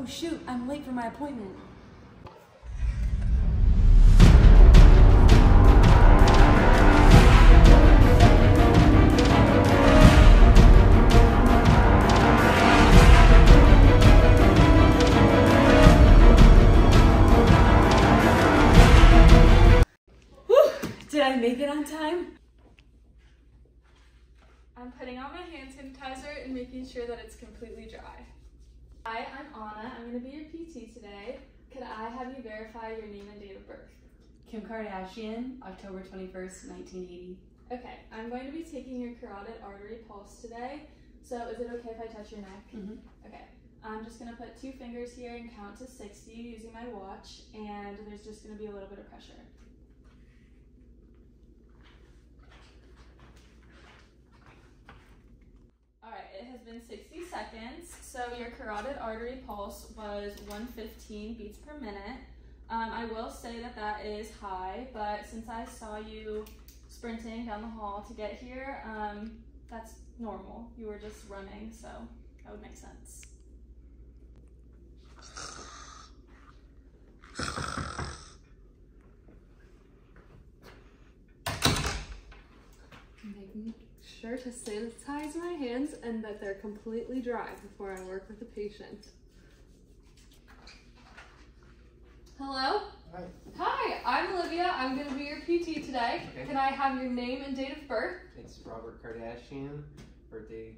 Oh shoot, I'm late for my appointment. Did I make it on time? I'm putting on my hand sanitizer and making sure that it's completely dry. Hi, I'm Anna. I'm going to be your PT today. Could I have you verify your name and date of birth? Kim Kardashian, October 21st, 1980. Okay, I'm going to be taking your carotid artery pulse today. So is it okay if I touch your neck? Mhm. Okay. I'm just going to put two fingers here and count to 60 using my watch, and there's just going to be a little bit of pressure. Alright, it has been 60 seconds. So your carotid artery pulse was 115 beats per minute. Um, I will say that that is high, but since I saw you sprinting down the hall to get here, um, that's normal. You were just running, so that would make sense. Sure to sanitize my hands and that they're completely dry before I work with the patient. Hello? Hi. Hi, I'm Olivia. I'm going to be your PT today. Okay. Can I have your name and date of birth? It's Robert Kardashian, birthday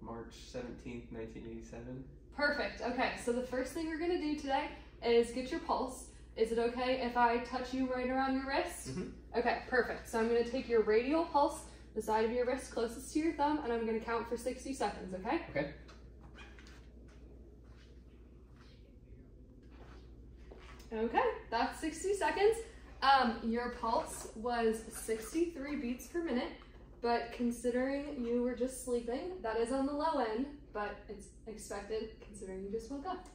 March 17th, 1987. Perfect. Okay, so the first thing we're going to do today is get your pulse. Is it okay if I touch you right around your wrist? Mhm. Okay, perfect. So I'm going to take your radial pulse, the side of your wrist closest to your thumb, and I'm going to count for 60 seconds, okay? Okay. Okay, that's 60 seconds. Um, your pulse was 63 beats per minute, but considering you were just sleeping, that is on the low end, but it's expected considering you just woke up.